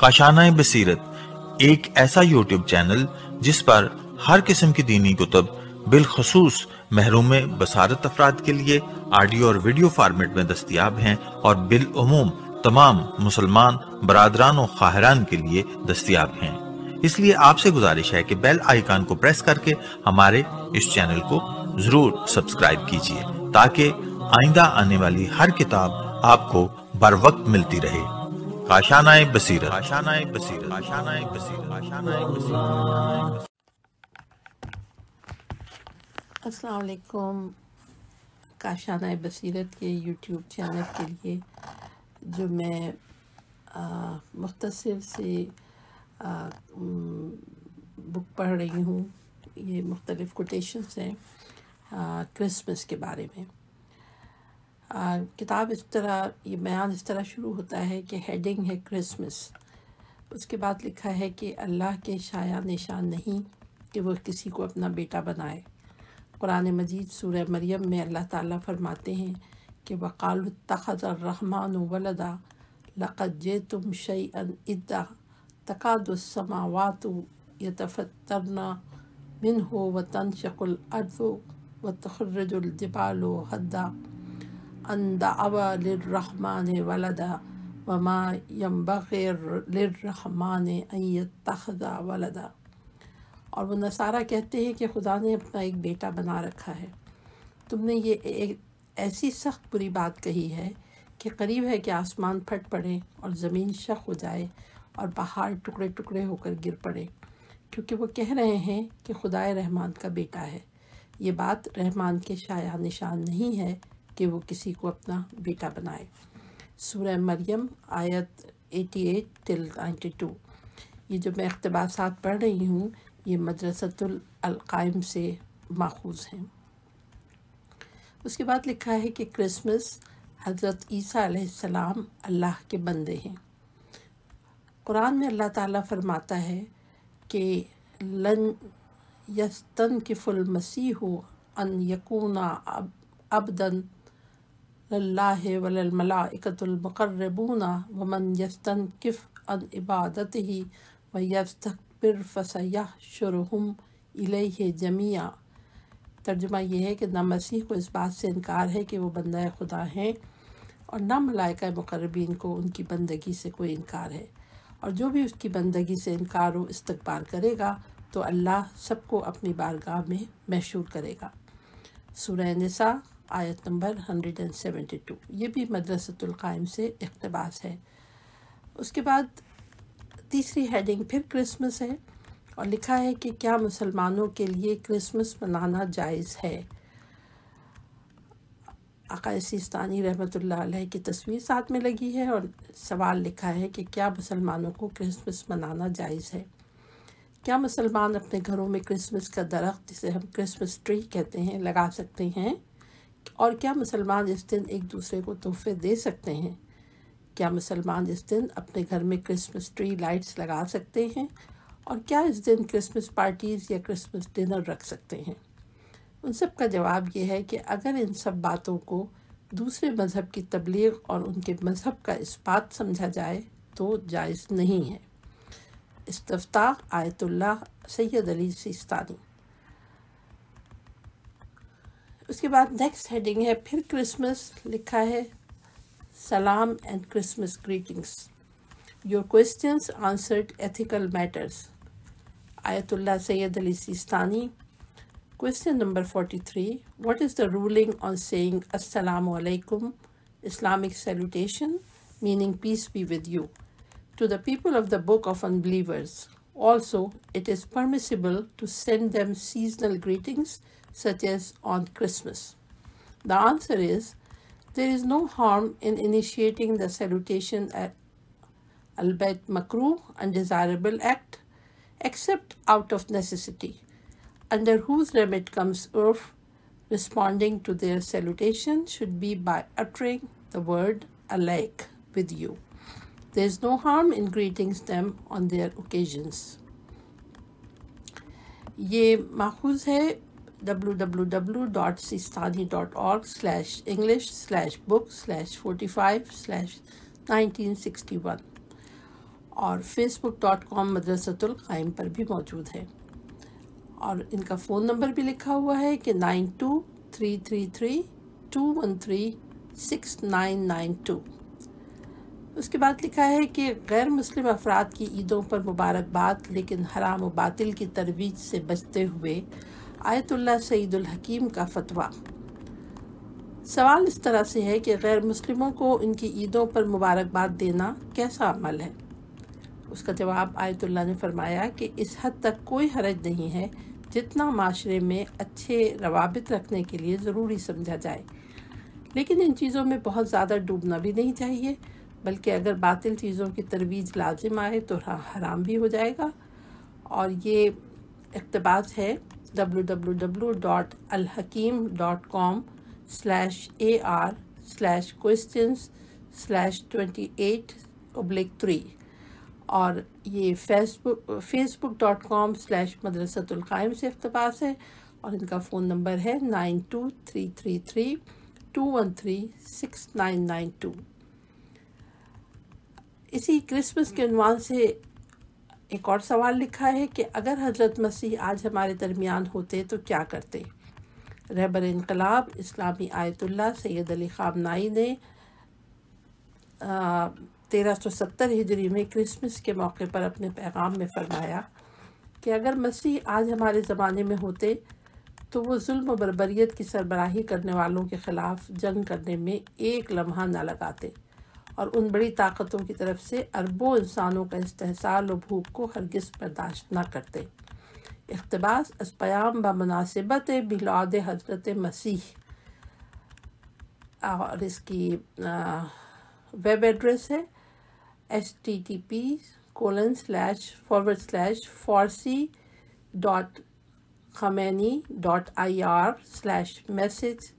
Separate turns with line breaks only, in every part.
काशाना बसीरत, एक ऐसा YouTube channel जिस पर हर किस्म की दीनी कुतब, बिलखसूस महरूम बसारत अफराद के लिए ऑडियो और वीडियो फार्मेट में दस्तियाब हैं और बिलूम तमाम मुसलमान, बरदरान और खाहरान के लिए दस्तियाब हैं। इसलिए आपसे गुजारिश है कि बेल आइकान को प्रेस करके हमारे इस चैनल को ज़रूर सब्सक्राइब कीजिए। ताकि आइंदा आने वाली हर किताब आपको बर वक्त मिलती रहे। काशानाए बसीरत। काशानाए बसीरत। काशानाए बसीरत। काशानाए बसीरत।
काशाना बसीरत के यूट्यूब चैनल के लिए जो मैं मुख्तर से आ, बुक पढ़ रही हूँ ये मुख्तलिफ़ कोटेशंस हैं। क्रिसमस के बारे में। आ, किताब इस तरह ये बयान इस तरह शुरू होता है कि हेडिंग है क्रिसमस उसके बाद लिखा है कि अल्लाह के शाया निशान नहीं कि वह किसी को अपना बेटा बनाए। कुरान मजीद सूर मरियम में अल्लाह ताला फरमाते हैं कि वक़ाल तखज़रहमान वलदा लक़द जे तुम शई अन इद्दा तकादुस्समावात यतफ़तरना मिन हो व तनशकुल अर्ज़ व तखरजुलजबाल हद्दा अंदावन वलदा वमा यम्बग़िरहमान तखदा वलदा और वो नसारा कहते हैं कि खुदा ने अपना एक बेटा बना रखा है तुमने ये एक ऐसी सख्त बुरी बात कही है कि करीब है कि आसमान फट पड़े और ज़मीन शक हो जाए और पहाड़ टुकड़े टुकड़े होकर गिर पड़े क्योंकि वो कह रहे हैं कि खुदाए रहमान का बेटा है ये बात रहमान के शाया निशान नहीं है कि वो किसी को अपना बेटा बनाए। सूरह मरियम, आयत 88 टिल 92 ये जो मैं अख्तबासात पढ़ रही हूँ, ये मदरसतुल्क़ायम से माखूज हैं। उसके बाद लिखा है कि क्रिसमस हज़रत ईसा सलाम अल्लाह के बंदे हैं। कुरान में अल्लाह ताला फरमाता है कि लन यस्तन किफ़ुल मसीह अन यकूना अब अबदन लल्लाह वलमलाइकतुलमुक़र्रबूना वमन यस्तन किफ़ अन इबादत ही व यस्तकबिर फसयह शुरहुम इलैहि जमिया तर्जुमा ये है कि न मसीह को इस बात से इनकार है कि वो बंदा खुदा हैं और न मलाइका मुकरबीन को उनकी बंदगी से कोई इनकार है और जो भी उसकी बंदगी से इनकार हो इस्तकबार करेगा तो अल्लाह सबको अपनी बारगाह में मशहूर करेगा। सूरह निसा, आयत नंबर 172 ये भी मदरसतुल्क़ायम से इकतबास है। उसके बाद तीसरी हेडिंग फिर क्रिसमस है और लिखा है कि क्या मुसलमानों के लिए क्रिसमस मनाना जायज़ है। आका सिस्तानी रहमत की तस्वीर साथ में लगी है और सवाल लिखा है कि क्या मुसलमानों को क्रिसमस मनाना जायज़ है। क्या मुसलमान अपने घरों में क्रिसमस का दरख्त, जिसे हम क्रिसमस ट्री कहते हैं, लगा सकते हैं? और क्या मुसलमान इस दिन एक दूसरे को तोहफे दे सकते हैं? क्या मुसलमान इस दिन अपने घर में क्रिसमस ट्री लाइट्स लगा सकते हैं? और क्या इस दिन क्रिसमस पार्टीज़ या क्रिसमस डिनर रख सकते हैं? उन सब का जवाब ये है कि अगर इन सब बातों को दूसरे मज़हब की तबलीग और उनके मज़हब का इस्पात समझा जाए तो जायज़ नहीं है। अली सिस्तानी उसके बाद नेक्स्ट हेडिंग है फिर क्रिसमस लिखा है सलाम and Christmas greetings your questions answered ethical matters Ayatollah Sayyid Ali Sistani Question number 43. What is the ruling on saying Assalamu alaikum, Islamic salutation, meaning peace be with you, to the people of the Book of Unbelievers? Also, it is permissible to send them seasonal greetings, such as on Christmas. The answer is there is no harm in initiating the salutation at albeit makruh, undesirable act, except out of necessity under whose remit comes Urf, responding to their salutation should be by uttering the word alaik with you. There is no harm in greeting them on their occasions. ये माखूज है www.sistani.org slash english slash book slash 45 slash 1961 और facebook.com मदरसतुल कायम पर भी मौजूद है और इनका फ़ोन नंबर भी लिखा हुआ है कि nine two three three three two one three six nine nine two उसके बाद लिखा है कि गैर मुस्लिम अफराद की ईदों पर मुबारकबाद, लेकिन हराम व बातिल की तरवीज से बचते हुए आयतुल्ला सईदुल हकीम का फतवा। सवाल इस तरह से है कि गैर मुस्लिमों को इनकी ईदों पर मुबारकबाद देना कैसा अमल है? उसका जवाब आयतुल्ला ने फरमाया कि इस हद तक कोई हरज नहीं है जितना माशरे में अच्छे रवाबित रखने के लिए ज़रूरी समझा जाए। लेकिन इन चीज़ों में बहुत ज़्यादा डूबना भी नहीं चाहिए। बल्कि अगर बातिल चीज़ों की तरवीज लाजिम आए तो हराम भी हो जाएगा। और ये इकतबास है W W W www.alhakim.com slash A R slash question slash twenty eight oblique three और ये Facebook Facebook dot com slash मदरसतुल्कायम से अख्तबास है और इनका फ़ोन नंबर है nine two three three three two one three six nine nine two इसी Christmas के अनुमान से एक और सवाल लिखा है कि अगर हज़रत मसीह आज हमारे दरमियान होते तो क्या करते? रहबर इनकलाब, इस्लामी आयतुल्ला सैयद अली खामनाई ने तेरह सौ सत्तर हिजरी में क्रिसमस के मौके पर अपने पैगाम में फरमाया कि अगर मसीह आज हमारे ज़माने में होते तो वो जुल्म बरबरीत की सरबराही करने वालों के ख़िलाफ़ जंग करने में एक लम्हा न लगाते। और उन बड़ी ताकतों की तरफ़ से अरबों इंसानों का इस्तेसाल और भूख को हरगिज़ बर्दाश्त न करते। इकतबास असपयाम बमनासिबत बिलाद हज़रत मसीह। और इसकी वेब एड्रेस है H T T P colon slash forward slash Farsi dot Khamenei dot I R slash message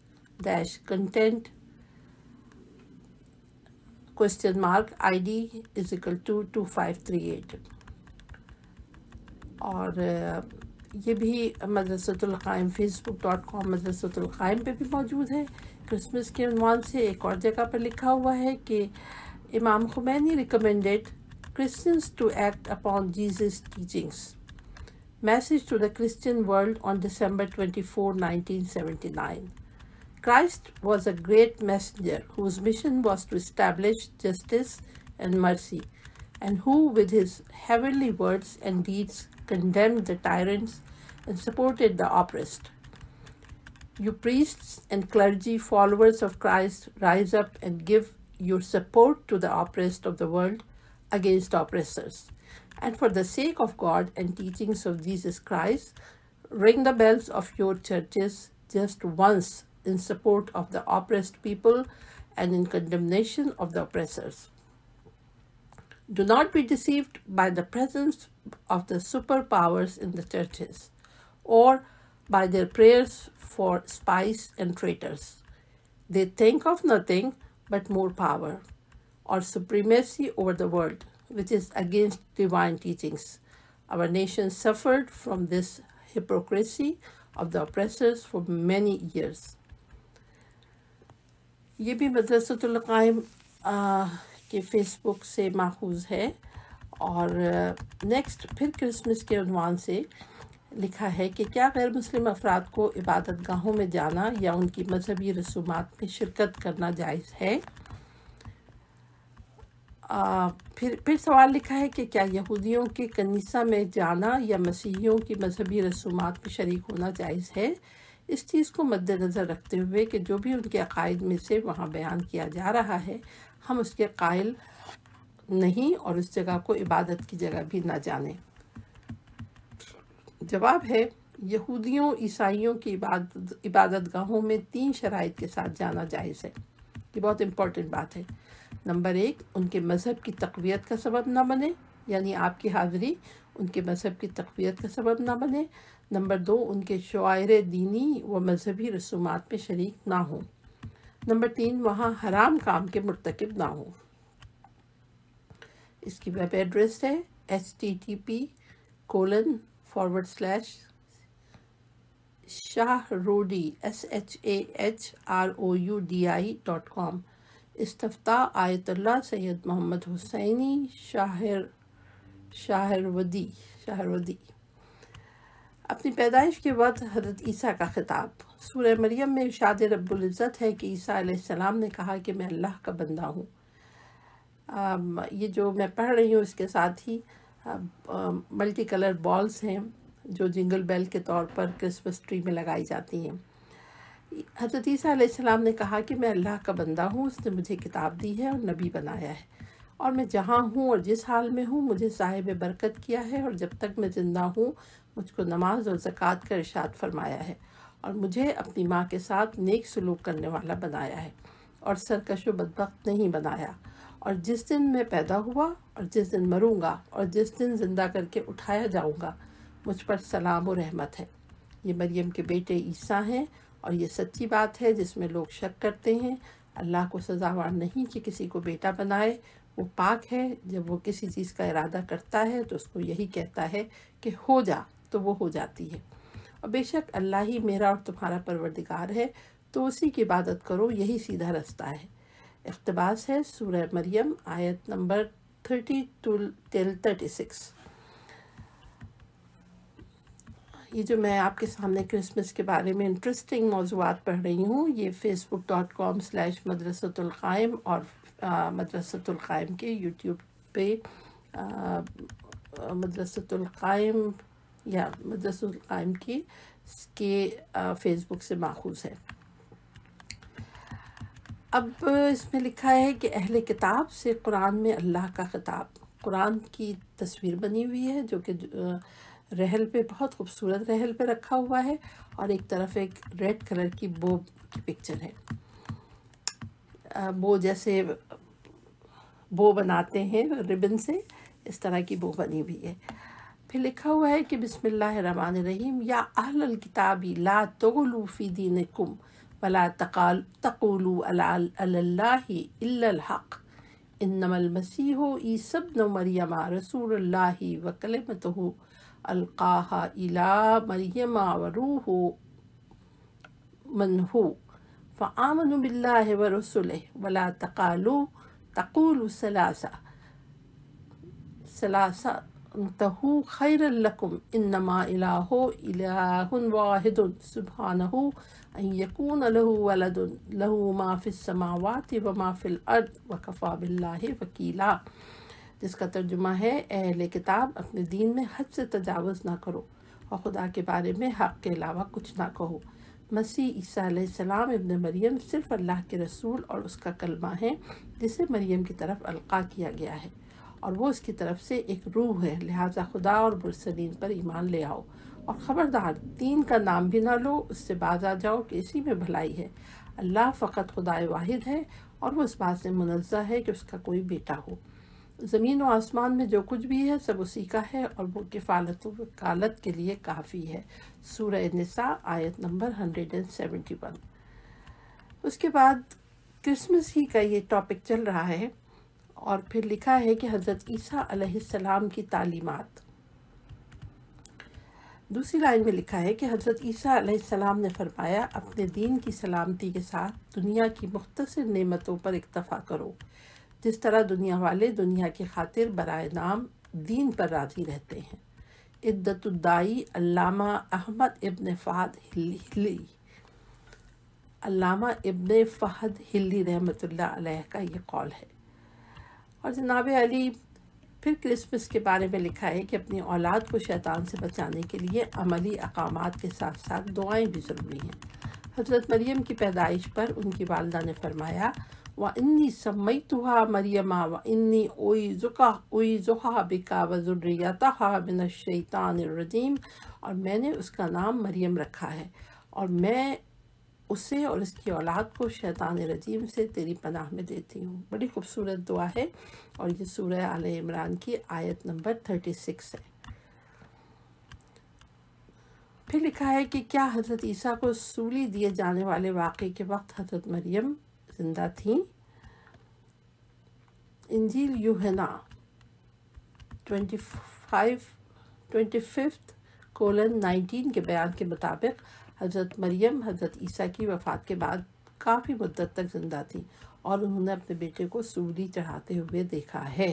dash content is equal to two five three eight और ये भी मदरसतुल्क़ायम फेसबुक डॉट कॉम मदरसतुल्क़ायम पे भी मौजूद है क्रिसमस के उनवान से एक और जगह पर लिखा हुआ है कि इमाम Khomeini recommended Christians to act upon Jesus' teachings. Message to the Christian world on December 24, 1979. Christ was a great messenger whose mission was to establish justice and mercy, and who, with his heavenly words and deeds, condemned the tyrants and supported the oppressed. You priests and clergy, followers of Christ, rise up and give your support to the oppressed of the world against oppressors. And for the sake of God and teachings of Jesus Christ, ring the bells of your churches just once in support of the oppressed people and in condemnation of the oppressors. Do not be deceived by the presence of the superpowers in the churches or by their prayers for spies and traitors. They think of nothing but more power or supremacy over the world, which is against divine teachings. Our nation suffered from this hypocrisy of the oppressors for many years. ये भी मदरसतुल्कायम के Facebook से माखूज है और next फिर Christmas के उनवान से लिखा है कि क्या गैर मुस्लिम अफराद को इबादत गाहों में जाना या उनकी मजहबी रसूमात में शिरकत करना जायज़ है? आ, फिर फिर सवाल लिखा है कि क्या यहूदियों के कनीसा में जाना या मसीहियों की मजहबी रसूमात में शरीक होना जायज़ है? इस चीज़ को मद्देनज़र रखते हुए कि जो भी उनके अकायद में से वहाँ बयान किया जा रहा है, हम उसके कायल नहीं और उस जगह को इबादत की जगह भी ना जाने। जवाब है, यहूदियों, ईसाइयों की इबादत इबादत गाहों में तीन शराइ के साथ जाना जायज़ है। ये बहुत इम्पोर्टेंट बात है। नंबर एक, उनके मज़हब की तकवीत का सबब ना बने, यानी आपकी हाज़री उनके मज़हब की तकवीत का सबब ना बने। नंबर दो, उनके शायर दीनी व मजहबी रसूमात में शरीक ना हो। नंबर तीन, वहाँ हराम काम के मरतकब ना हो। इसकी वेब एड्रेस है H T T P colon forward slash Shahroudi S H A H R O U D I dot com इस्तफ़ा ayatollah Sayyid Mohammad Husseini शाहिर शाहरवदी शाहरवदी अपनी पैदाइश के वक्त हज़रत ईसा का ख़िताब। सूर्य मरियम में इरशाद रब्बुल्ज़त है कि ईसा सलाम ने कहा कि मैं अल्लाह का बंदा हूँ। ये जो मैं पढ़ रही हूँ, इसके साथ ही मल्टी कलर बॉल्स हैं, जो जिंगल बेल के तौर पर क्रिसमस ट्री में लगाई जाती हैं। हज़रत ईसा ने कहा कि मैं अल्लाह का बंदा हूँ, उसने मुझे किताब दी है और नबी बनाया है। और मैं जहाँ हूँ और जिस हाल में हूँ, मुझे साहिब बरकत किया है और जब तक मैं ज़िंदा हूँ मुझको नमाज़ और ज़क़़त का इरशाद फरमाया है और मुझे अपनी माँ के साथ नेक सलूक करने वाला बनाया है और सरकश व बदबक नहीं बनाया। और जिस दिन मैं पैदा हुआ और जिस दिन मरूँगा और जिस दिन ज़िंदा करके उठाया जाऊँगा, मुझ पर सलाम और रहमत है। ये मरियम के बेटे ईसा हैं और ये सच्ची बात है जिसमें लोग शक करते हैं। अल्लाह को सजावार नहीं कि किसी को बेटा बनाए। वो पाक है। जब वो किसी चीज़ का इरादा करता है तो उसको यही कहता है कि हो जा। तो वो हो जाती है। और बेशक अल्लाह ही मेरा और तुम्हारा परवरदिगार है तो उसी की इबादत करो, यही सीधा रास्ता है। इकतबास है सूरह मरियम, आयत number thirty two till thirty six. ये जो मैं आपके सामने क्रिसमस के बारे में इंटरेस्टिंग मौजूद पढ़ रही हूँ, ये फेसबुक डॉट कॉम स्लैश मदरसतुल्क़ायम और मदरसतुल्क़ायम के यूट्यूब पे मदरसतुल्क़ायम या मदरसतुल्क़ायम की के फेसबुक से माखूज है। अब इसमें लिखा है कि अहल किताब से कुरान में अल्लाह का ख़िताब। कुरान की तस्वीर बनी हुई है जो कि रहल पे, बहुत खूबसूरत रहल पे रखा हुआ है और एक तरफ़ एक रेड कलर की बो, की पिक्चर है। बो जैसे, बो बनाते हैं, रिबन से इस तरह की बो बनी हुई है। फिर लिखा हुआ है कि बिस्मिल्लाहिर्रहमानिर्रहीम, या अहल किताबी ला तगलू फ़ी दीनकुम वला तकाल, तकुलू अल्लाहि इल्लल हक़। इन्नमल मसीह ईसब्न मरियमा रसूलुल्लाहि व कलिमतहु अलकाहा इला मरियमा व रूह मनहू। फ़ामन बिल्लाहि व रसूलिहि वला तकालू तकुलू सलासा सलासा तहु खैर लकुम इन्नमा इलाहो इलाहुन वाहिदुन सुब्हानहु अन यकून लहु वलदुन लहु मा फिस समावाति व मा फिल अर्द व कफ़ा बिल्लाहि वकीला जिसका तर्जुमा है, अहले किताब, अपने दीन में हद से तजावज़ ना करो और खुदा के बारे में हक़ के अलावा कुछ ना कहो। मसीह सलाम इब्न मरियम सिर्फ़ अल्लाह के रसूल और उसका कलमा है, जिसे मरियम की तरफ़ अलका किया गया है। और वो उसकी तरफ़ से एक रूह है, लिहाजा खुदा और मुरसलीन पर ईमान ले आओ। और ख़बरदार, तीन का नाम भी ना लो, उससे बाज आ जाओ कि इसी में भलाई है। अल्लाह फ़कत खुदा वाहिद है और वो इस बात से मुनज़ा है कि उसका कोई बेटा हो। ज़मीन व आसमान में जो कुछ भी है, सब उसी का है और वो किफ़ालत वकालत के लिए काफ़ी है। सूरह नसा, आयत number hundred and seventy one उसके बाद क्रिसमस ही का ये टॉपिक चल रहा है। और फिर लिखा है कि हज़रत ईसा की तालीमात। दूसरी लाइन में लिखा है कि हज़रत ईसा ने फरमाया, अपने दीन की सलामती के साथ दुनिया की मुख्तर नेमतों पर इक्तफ़ा करो। जिस तरह दुनिया वाले दुनिया की खातिर बरए नाम दीन पर राज़ी रहते हैं। इद्दतुद्दाई अल्लामा अहमद इब्न फ़हद हिल्ली अल्लामा इबन फ़हद हिल्ली रहमतुल्लाह अलैह का ये कौल है। और जनाब अली, फिर क्रिसमस के बारे में लिखा है कि अपनी औलाद को शैतान से बचाने के लिए अमली अकाम के साथ साथ दुआएँ भी ज़रूरी हैं। हज़रत मरीम की पैदाइश पर उनकी वालदा ने फरमाया, व इन्नी सम्मई तुहा मरियमा, व इन्नी ओई ज़ुका ओई ज़ुहा बिका व ज़ुर्रियतहा मिन शैतान और मैंने उसका नाम मरियम रखा है और मैं उसे और उसकी औलाद को शैतान रजीम से तेरी पनाह में देती हूँ। बड़ी खूबसूरत दुआ है और ये सूरह आल इमरान की आयत नंबर थर्टी सिक्स है। फिर लिखा है कि क्या हज़रत ईसा को सूली दिए जाने वाले वाक़े के वक्त हज़रत मरियम ज़िंदा थी? इंजील यूहना twenty five, twenty fifth colon nineteen के बयान के मुताबिक हज़रत मरियम, हज़रत ईसा की वफ़ात के बाद काफ़ी मुद्दत तक ज़िंदा थी और उन्होंने अपने बेटे को सूली चढ़ाते हुए देखा है।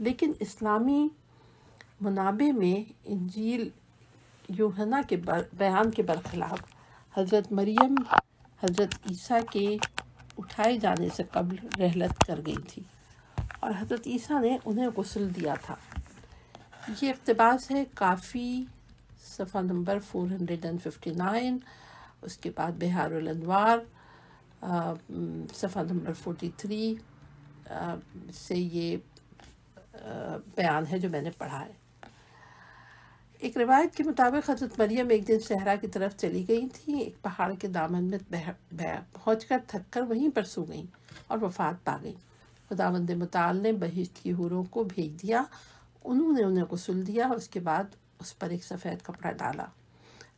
लेकिन इस्लामी मुनाबे में इंजील यूहना के बयान के बरखिलाफ हज़रत मरियम, हज़रत ईसा के उठाए जाने से कबल रहलत कर गई थी और हज़रत ईसा ने उन्हें गसल दिया था। ये अकतबास है काफ़ी सफ़ा नंबर 459 उसके बाद बिहारवार सफ़ा नंबर 43 आ, से ये बयान है जो मैंने पढ़ा है। एक रिवायत के मुताबिक हज़रत मरियम एक दिन सहरा की तरफ़ चली गई थी। एक पहाड़ के दामन में पहुँच कर थक कर वहीं पर सो गई और वफात पा गई। खुदावंद मताल ने बहिश्त की हूरों को भेज दिया। उन्होंने उन्हें गसल दिया। उसके बाद उस पर एक सफ़ेद कपड़ा डाला।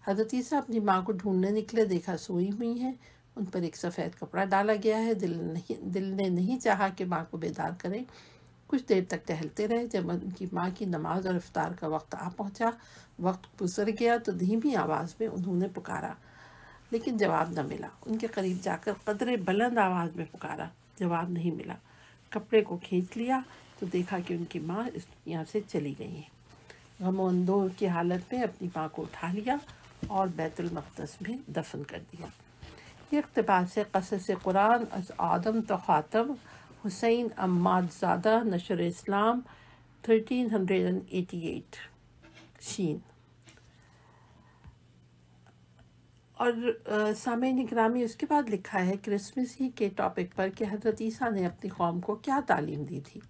हज़रत ईसा अपनी माँ को ढूँढने निकले, देखा सोई हुई हैं। उन पर एक सफ़ेद कपड़ा डाला गया है। दिल नहीं, दिल ने नहीं चाहा कि माँ को बेदार करें। कुछ देर तक टहलते रहे, जब उनकी माँ की नमाज़ और इफ्तार का वक्त आ पहुँचा। वक्त गुजर गया तो धीमी आवाज़ में उन्होंने पुकारा, लेकिन जवाब न मिला। उनके करीब जाकर कदरे बुलंद आवाज़ में पुकारा, जवाब नहीं मिला। कपड़े को खींच लिया तो देखा कि उनकी माँ इस दुनिया से चली गई है। गमोंदो की हालत में अपनी माँ को उठा लिया और बैतुलमक़दस में दफन कर दिया। ये अकतबास कसस कुरान अस आदम तो ख़ातम, हुसैन अम्मादज़ादा नशर इस्लाम 1388 शीन। और सामे निगरामी उसके बाद लिखा है, क्रिसमस ही के टॉपिक पर कि हज़रत ईसा ने अपनी कौम को क्या तालीम दी थी?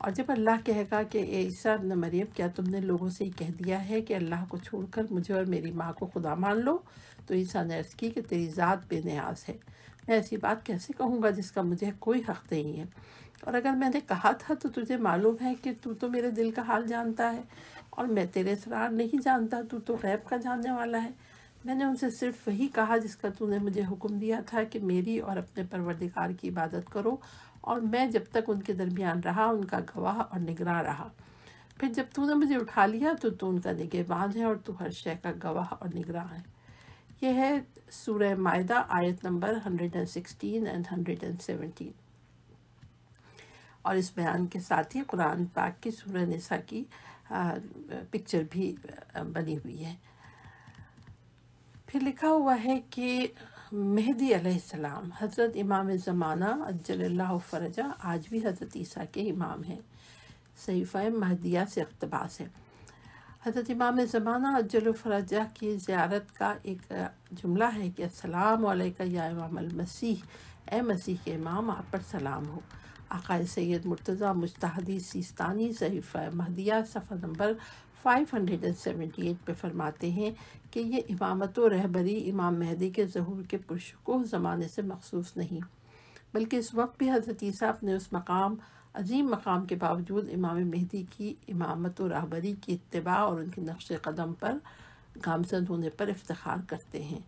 और जब अल्लाह कहेगा कि ईसा न मरियम, क्या तुमने लोगों से ही कह दिया है कि अल्लाह को छोड़कर मुझे और मेरी माँ को खुदा मान लो? तो ईसा ने अर्ज़ की कि तेरी ज़ात बेनियाज है। मैं ऐसी बात कैसे कहूँगा जिसका मुझे कोई हक़ नहीं है? और अगर मैंने कहा था तो तुझे मालूम है कि तू तो मेरे दिल का हाल जानता है और मैं तेरे सरार नहीं जानता, तू तो गैब का जानने वाला है। मैंने उनसे सिर्फ़ वही कहा जिसका तूने मुझे हुक्म दिया था कि मेरी और अपने परवरदिगार की इबादत करो और मैं जब तक उनके दरमियान रहा, उनका गवाह और निगरान रहा। फिर जब तूने मुझे उठा लिया तो तू उनका निगहबान है और तू हर शय का गवाह और निगरान है। यह है सूरह मायदा, आयत नंबर 116 एंड 117 और इस बयान के साथ ही कुरान पाक की सूरह निसा की पिक्चर भी बनी हुई है। फिर लिखा हुआ है कि मेहदी अलैहिस्सलाम हज़रत इमाम ज़माना अज्जल फ़रजा, आज भी हज़रत ईसा के इमाम हैं। सहीफ़ा महदिया से अकतबास है। हज़रत इमाम ज़माना अज्जल फ़रजा की ज़्यारत का एक जुमला है कि अस्सलाम या इमाम मसीह, ए मसीह के इमाम, आप पर सलाम हो। आकाए Sayyid Murtaza Mujtahidi Sistani Sahifa Mahdiya सफ़ा नंबर 578 पे फरमाते हैं कि ये इमामत व रहबरी इमाम महदी के जहूर के पुरशको ज़माने से मखसूस नहीं, बल्कि इस वक्त भी हज़रत ईसा अपने उस मकाम, अजीम मकाम के बावजूद इमाम मेहदी की इमामत व रहबरी की इतबा और उनके नक्श कदम पर गामजद होने पर इफ्तार करते हैं।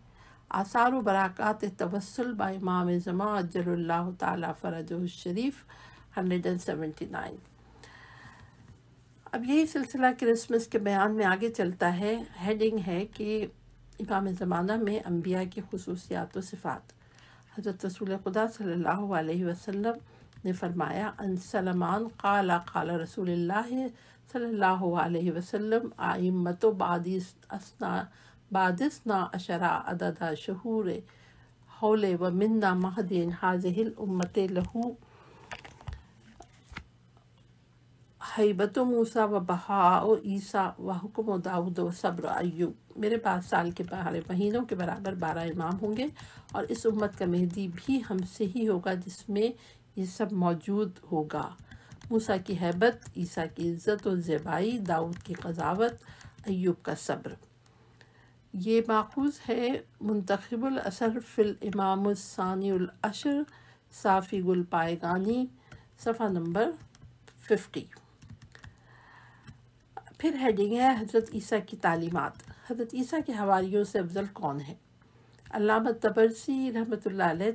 आसार बरक़ात तवसल बा इमाम ज़मा अजल्ला फ़रज शरीफ, हंड्रेड एंड सेवेंटी नाइन। अब यही सिलसिला क्रिसमस के बयान में आगे चलता है हेडिंग है कि इमाम ज़माना में अम्बिया की खसूसियात सिफ़ात। हज़रत रसूल खुदा अलैहि वसल्लम ने फरमाया, अन सलमान काला काला रसूल अलैहि वसल्लम आइमत बादिसना बादिसना अशरा अददा शहूर, हौले व मिन्ना महदीन हाजिल उम्मत लहू हैबत मूसा व बहा ईसा व हुक्म दाऊद व सब्र अयूब मेरे पास साल के बारह महीनों के बराबर बारह इमाम होंगे और इस उम्मत का मेहदी भी हमसे ही होगा जिसमें ये सब मौजूद होगा मूसा की हैबत ईसा की इज़्ज़त और ज़बाई दाऊद की कजावत अयूब का सब्र ये माखूज है मुंतखबुल असर फिल इमाम सानीशर साफ़ी गुल पाएगानी सफ़ा नंबर फिफ्टी फिर हेडिंग है हज़रत ईसा की तालीमत। हज़रत ईसा के हवारियों से अफजल कौन है? अल्लामा तबरसी रहमत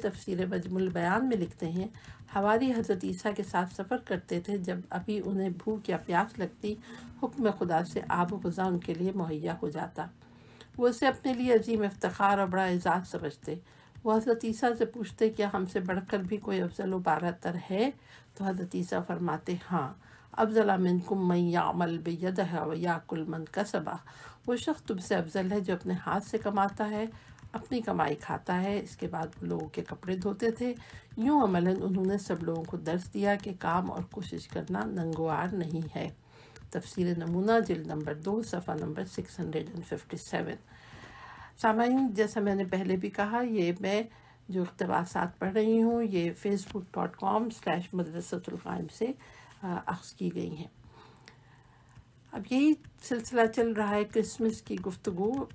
तफसीर मजमुल बयान में लिखते हैं, हवारी हज़रत ईसा के साथ सफ़र करते थे जब अभी उन्हें भूख या प्यास लगती, हुक्म खुदा से आब गज़ा उनके लिए मुहैया हो जाता। वो उसे अपने लिए अजीम इफ्तार और बड़ा एजाज़ समझते। वो हज़रत ईसा से पूछते क्या हमसे बढ़कर भी कोई अफजल बारतर है? तो हज़रत ईसा फरमाते हाँ। अफजला मिनकुम मैयामल बेद है व याकुल मन कसबा वो शख्स तुमसे अफजल है जो अपने हाथ से कमाता है अपनी कमाई खाता है इसके बाद लोगों के कपड़े धोते थे यूँ अमलन उन्होंने सब लोगों को दर्ज दिया कि काम और कोशिश करना नंगवार नहीं है तफसीर नमूना जिल नंबर दो सफ़ा number six hundred and fifty seven सामाइन जैसा मैंने पहले भी कहा ये मैं जो इकतबासात पढ़ रही हूँ ये फेसबुक डॉट कॉम स्लैश मदरसतुल्क़ायम से अख्ज़ की गई हैं। अब यही सिलसिला चल रहा है, क्रिसमस की गुफ्तु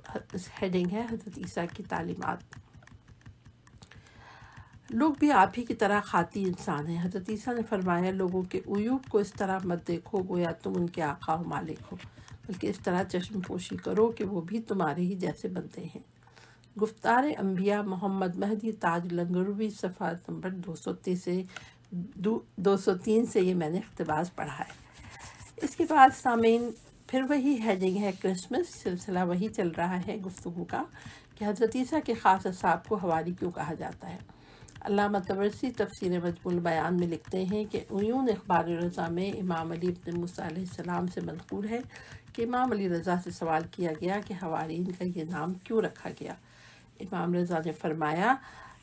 हेडिंग है, हज़रत ईसा की तालीमात। लोग भी आप ही की तरह खाती इंसान हैं। हज़रत ईसा ने फरमाया, लोगों के उयूब को इस तरह मत देखो, गोया तुम उनके आका हो मालिक हो। बल्कि इस तरह चश्म पोशी करो कि वो भी तुम्हारे ही जैसे बनते हैं। गुफ्तार अम्बिया मोहम्मद महदी ताज लंगरवी सफ़ा नंबर दो सौ तीस दो सौ तीन से ये मैंने अख्तबास पढ़ा है। इसके बाद सामीन, फिर वही हेडिंग है क्रिसमस सिलसिला वही चल रहा है गुफ्तु का, कि हज़रत ईसा के ख़ास असाब को हवारी क्यों कहा जाता है? अल्लाह तबरसी तफसर मजमूल बयान में लिखते हैं कि उयून अखबार रज़ा में इमाम अली इबन मूसम से मनकूल है कि इमाम अली रज़ा से सवाल किया गया कि हवारीन का ये नाम क्यों रखा गया? इमाम रज़ा ने फरमाया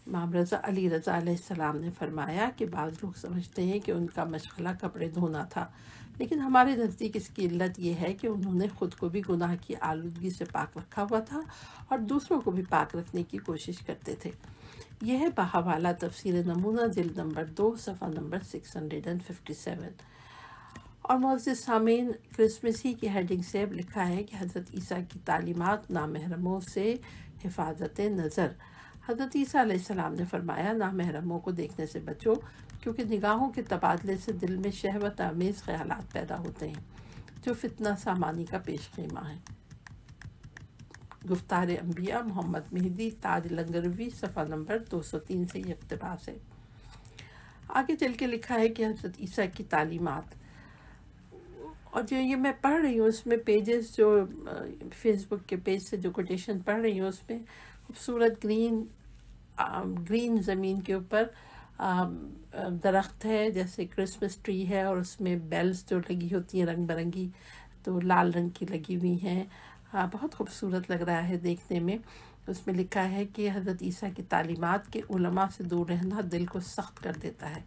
इमाम रज़ा अली रज़ा ने फरमाया कि बाज़ लोग समझते हैं कि उनका मशगला कपड़े धोना था। लेकिन हमारे नज़दीक इसकी इल्लत यह है कि उन्होंने ख़ुद को भी गुनाह की आलूदगी से पाक रखा हुआ था और दूसरों को भी पाक रखने की कोशिश करते थे। यह बहावाला तफसर नमूना जिल नंबर दो, सफ़ा number six hundred and fifty seven. और मोज़ सामीन, क्रिसमस ही की हेडिंग से लिखा है कि हज़रत ईसा की तालीमत नामहरमों से हिफाजत नज़र हज़रत ईसा सलाम ने फरमाया, ना महरमों को देखने से बचो, क्योंकि निगाहों के तबादले से दिल में शहवत आमेज़ ख्याल पैदा होते हैं, जो फितना सामानी का पेश कीमा है। गुफ्तार अम्बिया मोहम्मद मेहदी ताज लंगरवी सफ़ा नंबर 203 से ये इकतबास है। आगे चल के लिखा है कि हज़रत ईसा की तालीमत, और जो ये मैं पढ़ रही हूँ, उसमें पेजेस जो फेसबुक के पेज से जो कोटेशन पढ़ रही हूँ, उसमें खूबसूरत ग्रीन ग्रीन ज़मीन के ऊपर दरख्त है, जैसे क्रिसमस ट्री है और उसमें बेल्स जो लगी होती हैं रंग बिरंगी तो लाल रंग की लगी हुई हैं। बहुत खूबसूरत लग रहा है देखने में। उसमें लिखा है कि हज़रत ईसा की तालीमत के उलमा से दूर रहना दिल को सख्त कर देता है।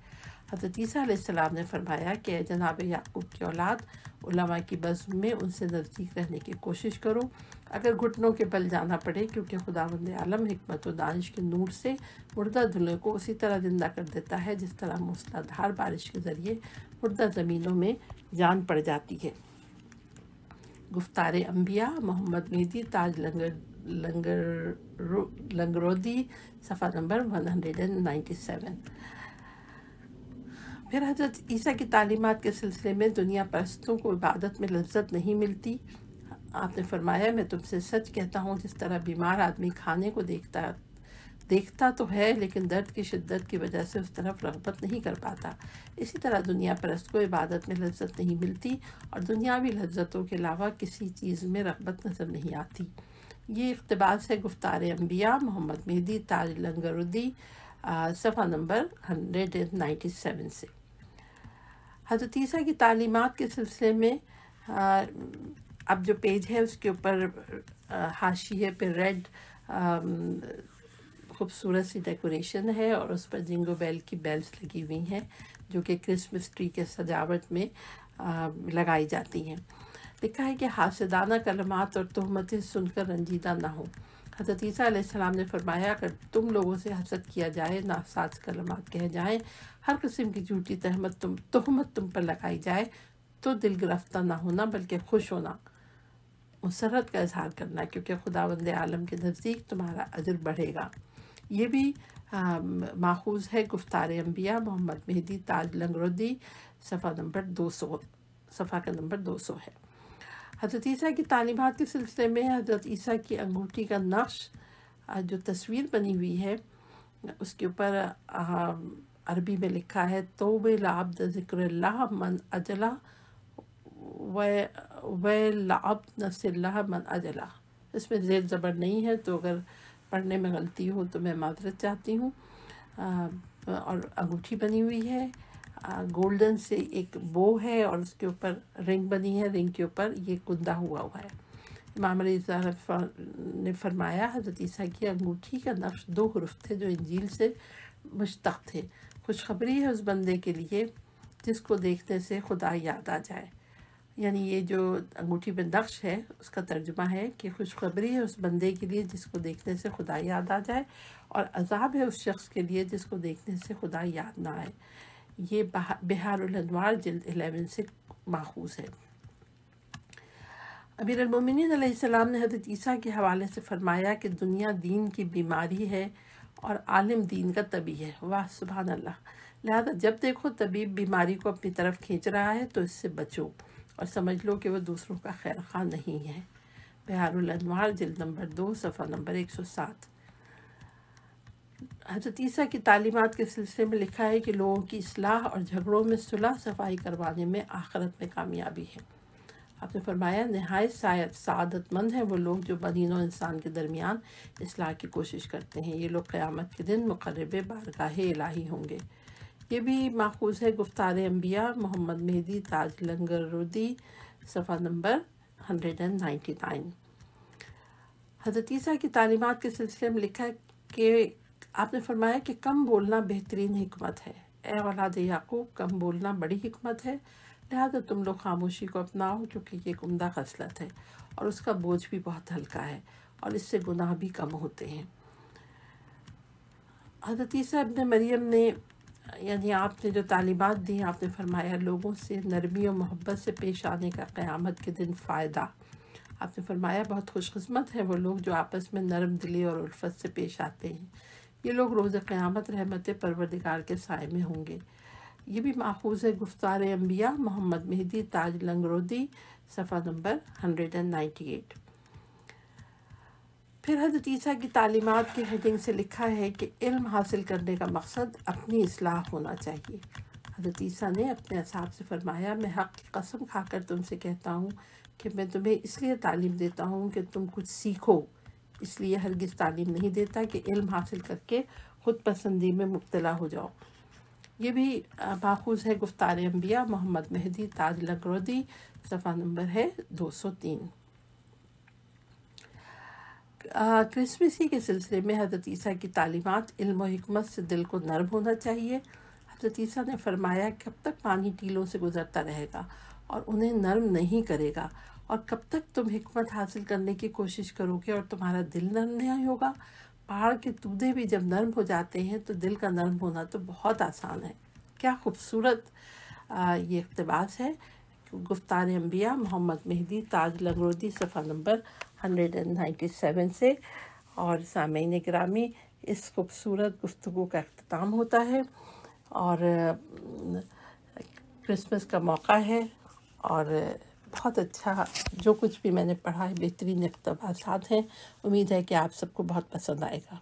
हज़रत ईसा ने फरमाया कि जनाब याकूब की औलाद, उलमा की बज़म में उनसे नज़दीक रहने की कोशिश करो। अगर घुटनों के बल जाना पड़े, क्योंकि खुदा वंद आलम हमत दानिश के नूर से मुर्दा धुले को उसी तरह ज़िंदा कर देता है, जिस तरह मूसलाधार बारिश के ज़रिए मुर्दा ज़मीनों में जान पड़ जाती है। गुफ्तार अम्बिया मोहम्मद मेदी ताज लंगर लंगर लंगरोदी, सफ़ा number one hundred and ninety seven. फिर हज़रत ईसा की तालीमत के सिलसिले में दुनिया परस्तों को इबादत में लज्जत नहीं मिलती। आपने फरमाया, मैं तुमसे सच कहता हूँ, जिस तरह बीमार आदमी खाने को देखता देखता तो है, लेकिन दर्द की शिद्दत की वजह से उस तरफ़ रगबत नहीं कर पाता। इसी तरह दुनिया परस्त को इबादत में लज्जत नहीं मिलती और दुनियावी लज्जतों के अलावा किसी चीज़ में रगबत नज़र नहीं आती। ये इकतबास है गुफ्तार अम्बिया मोहम्मद मेहदी, ताज लंगरुद्दी सफ़ा number hundred and ninety seven से। हज़रत ईसा की तालीमत के सिलसिले में अब जो पेज है उसके ऊपर हाशिए पे रेड खूबसूरत सी डेकोरेशन है और उस पर जिंगो बेल की बेल्स लगी हुई हैं जो कि क्रिसमस ट्री के सजावट में आ, लगाई जाती हैं। लिखा है कि हासदाना कलमात और तहमतें सुनकर रंजीदा ना हो। हज़रत ईसा ने फरमाया अगर तुम लोगों से हसद किया जाए नासाज कलमात कह जाएँ हर किस्म की झूठी तहमत तुम तहमत तुम पर लगाई जाए तो दिल गिरफ्ता ना होना बल्कि खुश होना। मसरत का इजहार करना क्योंकि खुदा वंद आलम के नज़दीक तुम्हारा अजर बढ़ेगा। ये भी माखूज है गुफ्तार अम्बिया मोहम्मद मेहदी ताज लंगरुद्दी सफ़ा नंबर दो सौ, सफ़ा का नंबर दो सौ है। हज़रत ईसा की तालीमत के सिलसिले में हज़रत ईसा की अंगूठी का नक्श जो तस्वीर बनी हुई है, उसके ऊपर अरबी में लिखा है तो लाब्द ज़िक्र मन अजला व लाब नसल्ला मन अजला। इसमें जेर ज़बर नहीं है तो अगर पढ़ने में गलती हो तो मैं माजरत चाहती हूँ। और अंगूठी बनी हुई है। गोल्डन से एक बो है और उसके ऊपर रिंग बनी है। रिंग के ऊपर ये कुंदा हुआ हुआ है। इमाम ने फरमाया, हज़रत ईसा की अंगूठी का नक्श दो हरूफ थे जो इंजील से मुश्तक थे। खुशखबरी है उस बंदे के लिए जिसको देखने से खुदा याद आ जाए। यानी ये जो अंगूठी में नक्श है, उसका तर्जुमा है कि खुशखबरी है उस बंदे के लिए जिसको देखने से खुदा याद आ जाए और अजाब है उस शख्स के लिए जिसको देखने से खुदा याद ना आए। ये बिहार जल्द एलेवन से माखूज है। अमीर ने हज़रत ईसा के हवाले से फरमाया कि दुनिया दीन की बीमारी है और आलिम दीन का तबी है। वाह सुबह अल्लाह। लिहाजा जब देखो तबीब बीमारी को अपनी तरफ़ खींच रहा है तो इससे बचो। और समझ लो कि वह दूसरों का खैर खा नहीं है। बिहार जिल्द नंबर दो, सफ़ा नंबर एक सौ सात। हज़रत ईसा की तालीमत के सिलसिले में लिखा है कि लोगों की असलाह और झगड़ों में सुलह सफ़ाई करवाने में आखरत में कामयाबी है। आपने फरमाया, नहायत सादतमंद हैं वो लोग जो बदीन और इंसान के दरमियान असलाह की कोशिश करते हैं। ये लोग क़्यामत के दिन मुकरब बारगाह इलाही होंगे। ये भी माखूज है गुफ्तार अम्बिया मोहम्मद मेहदी, ताज लंगर रुदी, सफ़ा number hundred and ninety nine हज़रत ईसा की तालीमत के सिलसिले में लिखा है कि आपने फरमाया कि कम बोलना बेहतरीन हमत है। ए औलाद याकूब, कम बोलना बड़ी हमत है। लिहाजा तुम लोग खामोशी को अपनाओ क्योंकि ये एक उमदा खसलत है, और उसका बोझ भी बहुत हल्का है, और इससे गुनाह भी कम होते हैं। हज़रत ईसा अपने मरियम ने यानी आपने जो तालीमत दी, आपने फरमाया, लोगों से नरमी और मोहब्बत से पेश आने का क़यामत के दिन फ़ायदा। आपने फरमाया, बहुत खुशकस्मत है वो लोग जो आपस में नरम दिली और उल्फत से पेश आते हैं। ये लोग रोज़ क़यामत, रहमत, परवरदिगार के साय में होंगे। ये भी माखूज है गुफ्तार अम्बिया मोहम्मद मेहदी, ताज लंगरोदी, सफ़ा number hundred and ninety eight. फिर हज़रत ईसा की तालीमत की हेडिंग से लिखा है कि इल्म हासिल करने का मकसद अपनी असलाह होना चाहिए। हज़रत ईसा ने अपने हिसाब से फरमाया, मैं हक़ की कसम खाकर तुमसे कहता हूँ कि मैं तुम्हें इसलिए तालीम देता हूँ कि तुम कुछ सीखो। इसलिए हरगिज़ तालीम नहीं देता कि इल्म हासिल करके ख़ुद पसंदी में मुबतला हो जाओ। ये भी माखूज है गुफ्तार अम्बिया मोहम्मद मेहदी, ताज लकरोदी सफ़ा नंबर है दो सौ तीन। क्रिसमसी के सिलसिले में हज़रत ईसा की तालीमत, इल्म हमत से दिल को नरम होना चाहिए। हज़रत ईसा ने फरमाया, कब तक पानी टीलों से गुजरता रहेगा और उन्हें नरम नहीं करेगा? और कब तक तुम हमत हासिल करने की कोशिश करोगे और तुम्हारा दिल नरम नहीं होगा? पहाड़ के तूदे भी जब नरम हो जाते हैं तो दिल का नरम होना तो बहुत आसान है। क्या खूबसूरत ये इकतबास है। गुफ्तार अम्बिया मोहम्मद मेहदी, ताज लगरोदी सफ़ा number hundred and ninety seven से और सामीन ग्रामी इस खूबसूरत गुफ्तु का अख्ताम होता है और, क्रिसमस का मौका है और बहुत अच्छा जो कुछ भी मैंने पढ़ा है, बेहतरीन इकतबास हैं। उम्मीद है कि आप सबको बहुत पसंद आएगा।